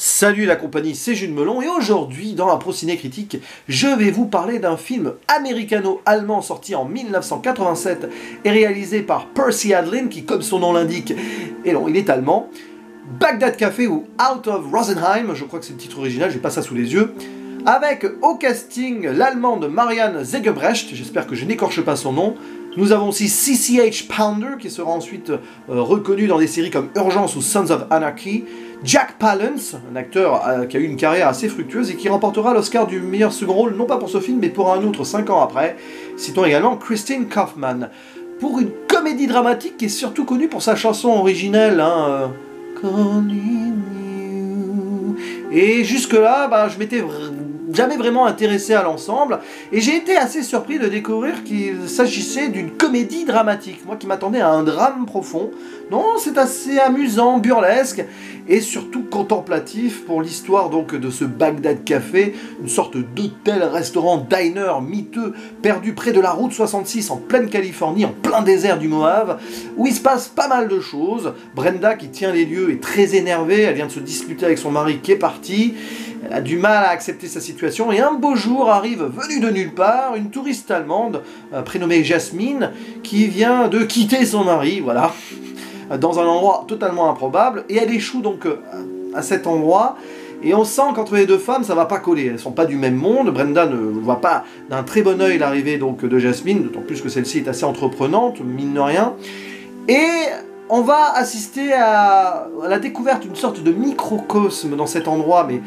Salut la compagnie, c'est Jules Melon et aujourd'hui dans Pro Ciné Critique, je vais vous parler d'un film américano-allemand sorti en 1987 et réalisé par Percy Adlin qui comme son nom l'indique, et non, il est allemand. Bagdad Café ou Out of Rosenheim, je crois que c'est le titre original, j'ai pas ça sous les yeux. Avec au casting l'allemande Marianne Zegebrecht, j'espère que je n'écorche pas son nom, nous avons aussi CCH Pounder, qui sera ensuite euh, reconnu dans des séries comme Urgence ou Sons of Anarchy. Jack Palance, un acteur euh, qui a eu une carrière assez fructueuse et qui remportera l'Oscar du meilleur second rôle, non pas pour ce film, mais pour un autre 5 ans après. Citons également Christine Kaufman. Pour une comédie dramatique qui est surtout connue pour sa chanson originelle, hein, euh, Et jusque-là, bah, je m'étais jamais vraiment intéressé à l'ensemble, et j'ai été assez surpris de découvrir qu'il s'agissait d'une comédie dramatique, moi qui m'attendais à un drame profond. Non, c'est assez amusant, burlesque, et surtout contemplatif pour l'histoire donc de ce Bagdad Café, une sorte d'hôtel-restaurant diner miteux perdu près de la route 66 en pleine Californie, en plein désert du Mojave, où il se passe pas mal de choses. Brenda qui tient les lieux est très énervée, elle vient de se disputer avec son mari qui est parti. Elle a du mal à accepter sa situation et un beau jour arrive, venue de nulle part, une touriste allemande euh, prénommée Jasmine qui vient de quitter son mari, voilà, dans un endroit totalement improbable et elle échoue donc euh, à cet endroit. Et on sent qu'entre les deux femmes, ça va pas coller. Elles sont pas du même monde. Brenda ne voit pas d'un très bon oeil l'arrivée donc de Jasmine, d'autant plus que celle-ci est assez entreprenante, mine de rien. Et on va assister à la découverte d'une sorte de microcosme dans cet endroit, mais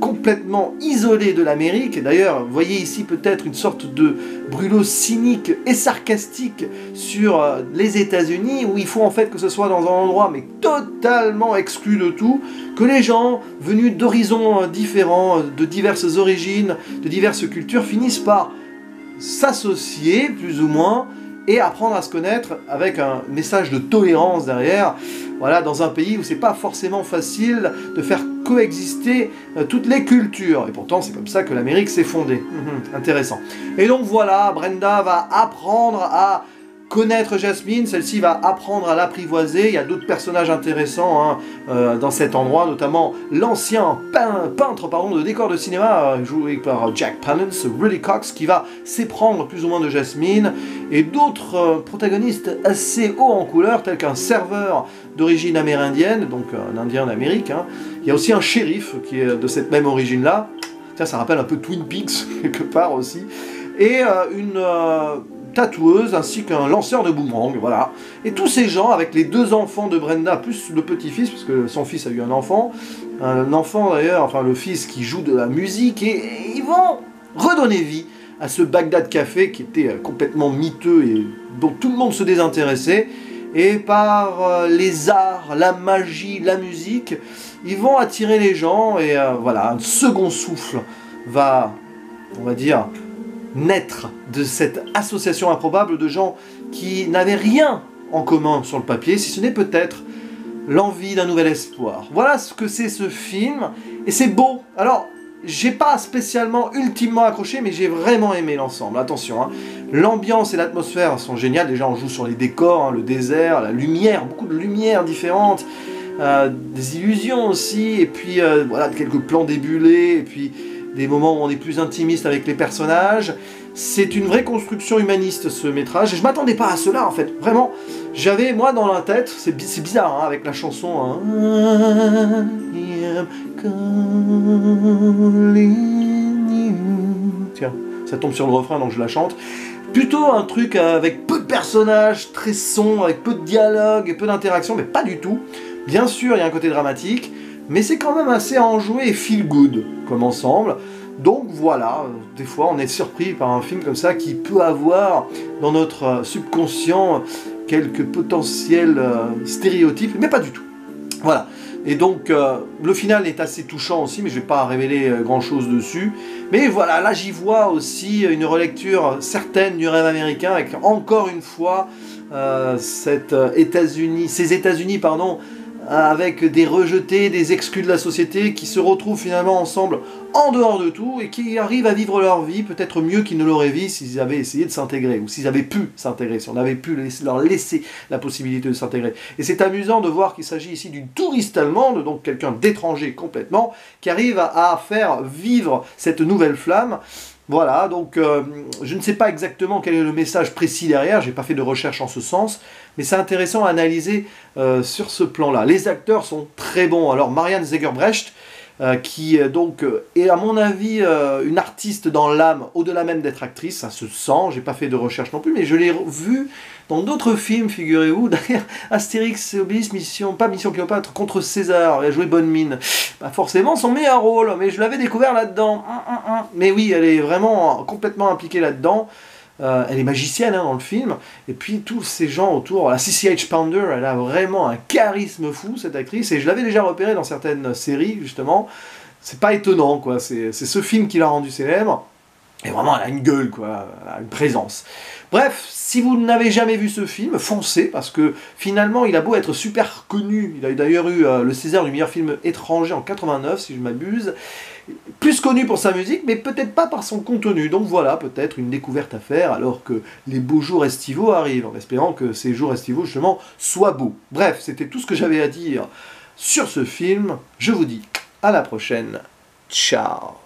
complètement isolé de l'Amérique. D'ailleurs, vous voyez ici peut-être une sorte de brûlot cynique et sarcastique sur euh, les États-Unis, où il faut en fait que ce soit dans un endroit mais totalement exclu de tout, que les gens venus d'horizons euh, différents, euh, de diverses origines, de diverses cultures, finissent par s'associer plus ou moins et apprendre à se connaître avec un message de tolérance derrière. Voilà, dans un pays où c'est pas forcément facile de faire coexister euh, toutes les cultures. Et pourtant, c'est comme ça que l'Amérique s'est fondée. Mhm, intéressant. Et donc voilà, Brenda va apprendre à connaître Jasmine, celle-ci va apprendre à l'apprivoiser. Il y a d'autres personnages intéressants hein, euh, dans cet endroit, notamment l'ancien peintre pardon, de décor de cinéma euh, joué par Jack Palance, Rudy Cox, qui va s'éprendre plus ou moins de Jasmine, et d'autres euh, protagonistes assez hauts en couleur, tels qu'un serveur d'origine amérindienne, donc un Indien d'Amérique. Hein. Il y a aussi un shérif qui est de cette même origine-là. Ça rappelle un peu Twin Peaks quelque part aussi. Et une tatoueuse ainsi qu'un lanceur de boomerang, voilà. Et tous ces gens, avec les deux enfants de Brenda, plus le petit-fils, parce que son fils a eu un enfant, un enfant d'ailleurs, enfin le fils qui joue de la musique, et, ils vont redonner vie à ce Bagdad Café qui était euh, complètement miteux et dont tout le monde se désintéressait. Et par euh, les arts, la magie, la musique, ils vont attirer les gens et euh, voilà, un second souffle va, on va dire, naître de cette association improbable de gens qui n'avaient rien en commun sur le papier, si ce n'est peut-être l'envie d'un nouvel espoir. Voilà ce que c'est ce film, et c'est beau. Alors, j'ai pas spécialement ultimement accroché, mais j'ai vraiment aimé l'ensemble. Attention, hein. l'ambiance et l'atmosphère sont géniales. Déjà, on joue sur les décors, hein, le désert, la lumière, beaucoup de lumière différentes, euh, des illusions aussi, et puis euh, voilà quelques plans débulés, et puis des moments où on est plus intimiste avec les personnages. C'est une vraie construction humaniste ce métrage, et je m'attendais pas à cela en fait. Vraiment, j'avais moi dans la tête, c'est bizarre hein, avec la chanson. Hein. Tiens, ça tombe sur le refrain donc je la chante. Plutôt un truc avec peu de personnages, très sombre, avec peu de dialogue et peu d'interaction, mais pas du tout. Bien sûr, il y a un côté dramatique, mais c'est quand même assez enjoué et feel good comme ensemble. Donc voilà, des fois on est surpris par un film comme ça qui peut avoir dans notre subconscient quelques potentiels euh, stéréotypes, mais pas du tout. Voilà. Et donc euh, le final est assez touchant aussi, mais je ne vais pas révéler euh, grand chose dessus. Mais voilà, là j'y vois aussi une relecture certaine du rêve américain avec encore une fois États-Unis, ces États-Unis pardon, avec des rejetés, des exclus de la société, qui se retrouvent finalement ensemble en dehors de tout et qui arrivent à vivre leur vie peut-être mieux qu'ils ne l'auraient vu s'ils avaient essayé de s'intégrer ou s'ils avaient pu s'intégrer, si on avait pu leur laisser la possibilité de s'intégrer. Et c'est amusant de voir qu'il s'agit ici d'une touriste allemande, donc quelqu'un d'étranger complètement, qui arrive à faire vivre cette nouvelle flamme voilà, donc euh, je ne sais pas exactement quel est le message précis derrière, j'ai pas fait de recherche en ce sens, mais c'est intéressant à analyser euh, sur ce plan-là. Les acteurs sont très bons. Alors Marianne Zegerbrecht, euh, qui donc est à mon avis une artiste dans l'âme, au-delà même d'être actrice, ça se sent, j'ai pas fait de recherche non plus, mais je l'ai vue dans d'autres films, figurez-vous, d'ailleurs, Astérix, Obélix, Mission, pas Mission Cléopâtre, contre César, elle a joué Bonne Mine. Pas forcément son meilleur rôle, mais je l'avais découvert là-dedans. Mais oui, elle est vraiment complètement impliquée là-dedans. Euh, elle est magicienne hein, dans le film. Et puis tous ces gens autour, la CCH Pounder, elle a vraiment un charisme fou, cette actrice. Et je l'avais déjà repéré dans certaines séries, justement. C'est pas étonnant, quoi. C'est ce film qui l'a rendu célèbre. Et vraiment, elle a une gueule, quoi, elle a une présence. Bref, si vous n'avez jamais vu ce film, foncez, parce que finalement, il a beau être super connu. Il a d'ailleurs eu euh, le César du meilleur film étranger en 89, si je m'abuse. Plus connu pour sa musique, mais peut-être pas par son contenu. Donc voilà, peut-être une découverte à faire, alors que les beaux jours estivaux arrivent, en espérant que ces jours estivaux, justement, soient beaux. Bref, c'était tout ce que j'avais à dire sur ce film. Je vous dis à la prochaine. Ciao